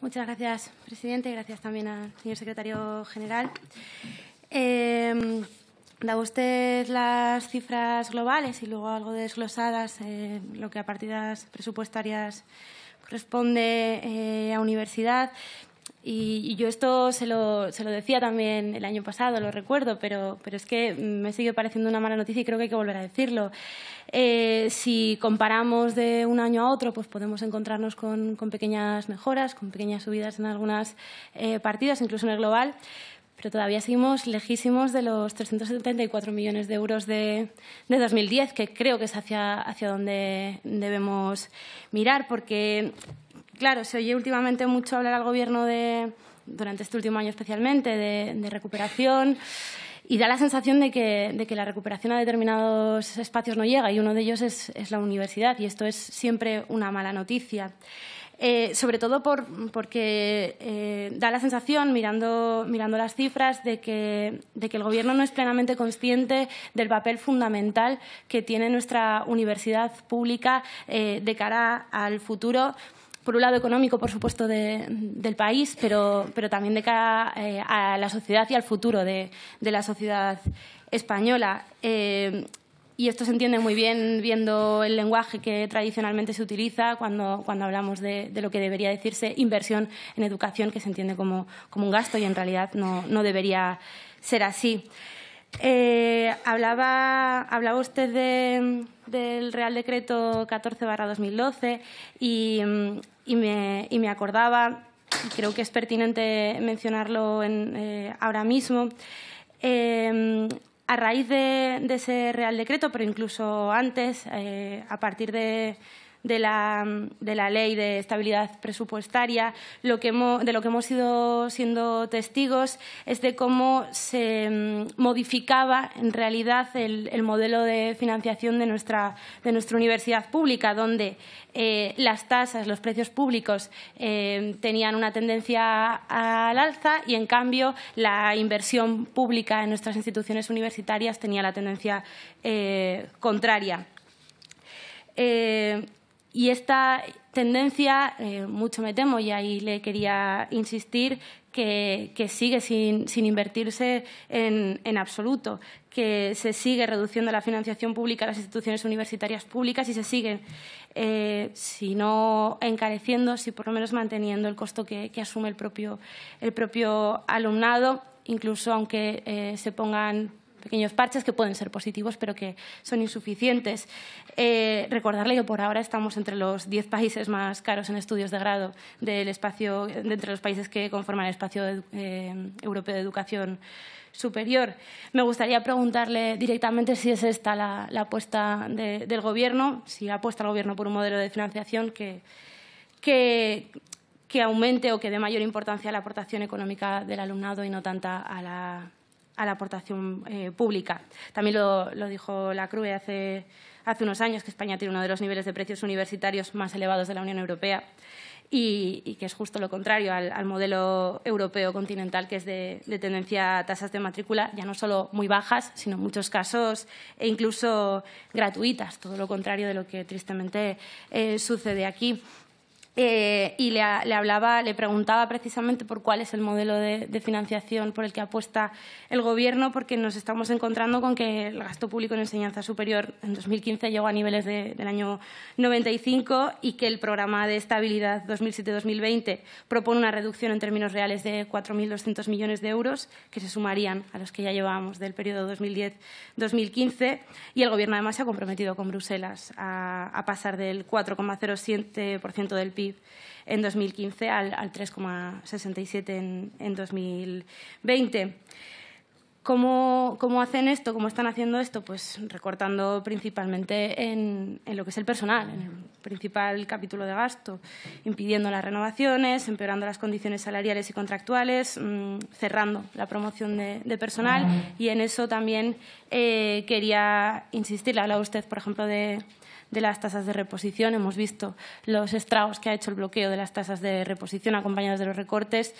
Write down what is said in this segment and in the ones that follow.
Muchas gracias, presidente. Gracias también al señor secretario general. Eh, usted las cifras globales y luego algo desglosadas, eh, lo que a partidas presupuestarias corresponde eh, a universidad. Y, yo esto se lo, se lo, decía también el año pasado, lo recuerdo, pero, pero, es que me sigue pareciendo una mala noticia y creo que hay que volver a decirlo. Eh, si comparamos de un año a otro, pues podemos encontrarnos con, con pequeñas mejoras, con pequeñas subidas en algunas eh, partidas, incluso en el global, pero todavía seguimos lejísimos de los 374 millones de euros de, de 2010, que creo que es hacia, hacia donde debemos mirar, porque claro, se oye últimamente mucho hablar al Gobierno de, durante este último año especialmente, de, recuperación y da la sensación de que, de que, la recuperación a determinados espacios no llega y uno de ellos es, la universidad y esto es siempre una mala noticia. Eh, sobre todo por, porque eh, da la sensación, mirando, mirando las cifras, de que, de que, el Gobierno no es plenamente consciente del papel fundamental que tiene nuestra universidad pública eh, de cara al futuro por un lado económico, por supuesto, del país, pero, pero, también de cara eh, a la sociedad y al futuro de, la sociedad española. Eh, y esto se entiende muy bien viendo el lenguaje que tradicionalmente se utiliza cuando, cuando hablamos de, lo que debería decirse inversión en educación, que se entiende como, como un gasto y en realidad no, no debería ser así. Eh, hablaba, hablaba usted del Real Decreto 14-2012 y, me, y, me, acordaba, y creo que es pertinente mencionarlo en, eh, ahora mismo, eh, a raíz de, ese Real Decreto, pero incluso antes, a partir de de la, de la ley de estabilidad presupuestaria, lo que de lo que hemos ido siendo testigos es de cómo se mm, modificaba en realidad el, modelo de financiación de nuestra, de nuestra universidad pública, donde eh, las tasas, los precios públicos eh, tenían una tendencia al alza y, en cambio, la inversión pública en nuestras instituciones universitarias tenía la tendencia eh, contraria. Y esta tendencia, eh, mucho me temo, y ahí le quería insistir, que, sigue sin, invertirse en, absoluto, que se sigue reduciendo la financiación pública a las instituciones universitarias públicas y se sigue, eh, si no encareciendo, si por lo menos manteniendo el costo que, asume el propio, el propio alumnado, incluso aunque eh, se pongan pequeños parches que pueden ser positivos, pero que son insuficientes. Eh, recordarle que por ahora estamos entre los diez países más caros en estudios de grado del espacio, de entre los países que conforman el espacio eh, europeo de educación superior. Me gustaría preguntarle directamente si es esta la, apuesta del Gobierno, si apuesta el Gobierno por un modelo de financiación que, que, que aumente o que dé mayor importancia a la aportación económica del alumnado y no tanta a la a la aportación eh, pública. También lo, dijo la CRUE hace, unos años, que España tiene uno de los niveles de precios universitarios más elevados de la Unión Europea y, que es justo lo contrario al, modelo europeo continental, que es de, tendencia a tasas de matrícula ya no solo muy bajas, sino en muchos casos e incluso gratuitas, todo lo contrario de lo que tristemente eh, sucede aquí. Eh, y le, hablaba, le preguntaba precisamente por cuál es el modelo de, financiación por el que apuesta el Gobierno, porque nos estamos encontrando con que el gasto público en enseñanza superior en 2015 llegó a niveles del año 95 y que el programa de estabilidad 2007-2020 propone una reducción en términos reales de 4.200 millones de euros, que se sumarían a los que ya llevábamos del periodo 2010-2015. Y el Gobierno, además, se ha comprometido con Bruselas a, a pasar del 4,07% del PIB en 2015 al, 3,67 en, en 2020. ¿Cómo, ¿Cómo, hacen esto? ¿Cómo están haciendo esto? Pues recortando principalmente en, en, lo que es el personal, en el principal capítulo de gasto, impidiendo las renovaciones, empeorando las condiciones salariales y contractuales, mm, cerrando la promoción de, personal y en eso también eh, quería insistir. Hablaba usted, por ejemplo, de, de las tasas de reposición. Hemos visto los estragos que ha hecho el bloqueo de las tasas de reposición acompañados de los recortes.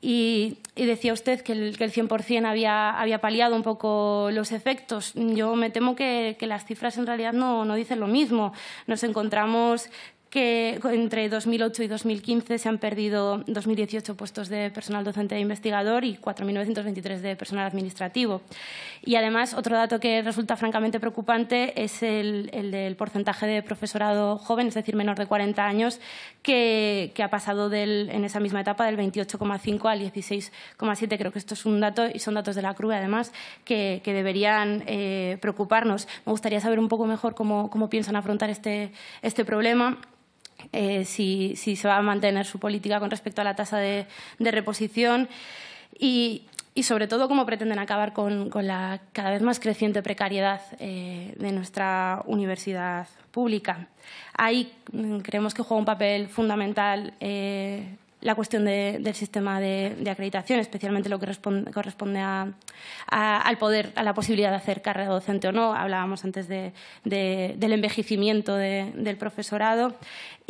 Y, decía usted que el, que el 100% había, había, paliado un poco los efectos. Yo me temo que, las cifras en realidad no, no, dicen lo mismo. Nos encontramos que entre 2008 y 2015 se han perdido 2.018 puestos de personal docente e investigador y 4.923 de personal administrativo. Y además, otro dato que resulta francamente preocupante es el, del porcentaje de profesorado joven, es decir, menor de 40 años, que, ha pasado en esa misma etapa del 28,5 al 16,7. Creo que esto es un dato, y son datos de la CRUE además, que, deberían eh, preocuparnos. Me gustaría saber un poco mejor cómo, piensan afrontar este, este problema. Eh, si, se va a mantener su política con respecto a la tasa de, reposición y, sobre todo, cómo pretenden acabar con, la cada vez más creciente precariedad eh, de nuestra universidad pública. Ahí mm, creemos que juega un papel fundamental eh, la cuestión del sistema de, acreditación, especialmente lo que corresponde al poder, a la posibilidad de hacer carrera docente o no. Hablábamos antes del envejecimiento del profesorado.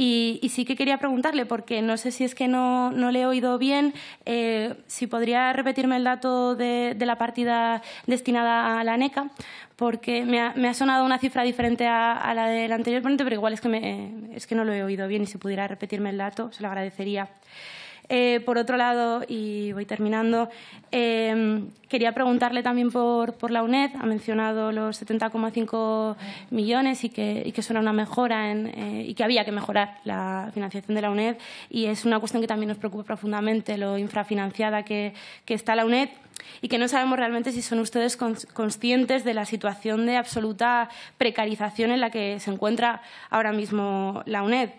Y, sí que quería preguntarle, porque no sé si es que no, le he oído bien, eh, si podría repetirme el dato de, la partida destinada a la NECA, porque me ha, sonado una cifra diferente a, la del anterior ponente, pero igual es que, es que no lo he oído bien y si pudiera repetirme el dato, se lo agradecería. Eh, por otro lado, y voy terminando, eh, quería preguntarle también por, la UNED. Ha mencionado los 70,5 millones y que, y que eso era una mejora eh, y que había que mejorar la financiación de la UNED. Y es una cuestión que también nos preocupa profundamente, lo infrafinanciada que, que está la UNED y que no sabemos realmente si son ustedes conscientes de la situación de absoluta precarización en la que se encuentra ahora mismo la UNED.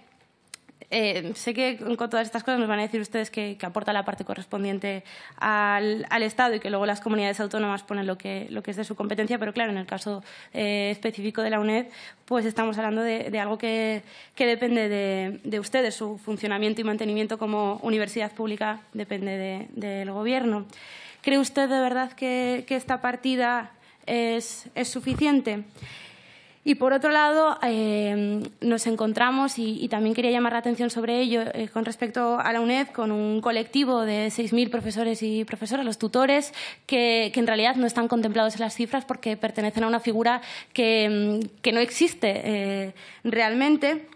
Eh, sé que con todas estas cosas nos van a decir ustedes que, aporta la parte correspondiente al, Estado y que luego las comunidades autónomas ponen lo que, es de su competencia, pero claro, en el caso eh, específico de la UNED, pues estamos hablando de, algo que, depende de, ustedes. Su funcionamiento y mantenimiento como universidad pública depende del Gobierno. ¿Cree usted de verdad que, esta partida es suficiente? Y por otro lado, eh, nos encontramos, y, también quería llamar la atención sobre ello, eh, con respecto a la UNED, con un colectivo de 6.000 profesores y profesoras, los tutores, que, en realidad no están contemplados en las cifras porque pertenecen a una figura que, no existe eh, realmente.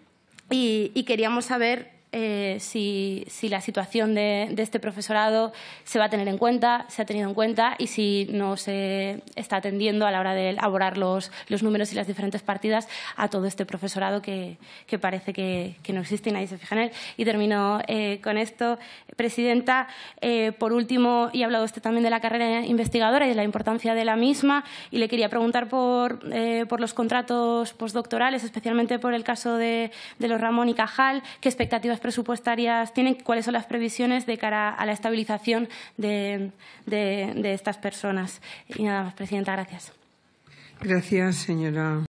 y, queríamos saber eh, si, la situación de, este profesorado se va a tener en cuenta, se ha tenido en cuenta y si no se está atendiendo a la hora de elaborar los, números y las diferentes partidas a todo este profesorado que, parece que, no existe y nadie se fija en él. Y termino eh, con esto, Presidenta. Eh, por último, y ha hablado usted también de la carrera investigadora y de la importancia de la misma y le quería preguntar por, por los contratos postdoctorales, especialmente por el caso de, de los Ramón y Cajal. ¿Qué expectativas presupuestarias tienen, cuáles son las previsiones de cara a la estabilización de, de estas personas. Y nada más, Presidenta, gracias. Gracias, señora.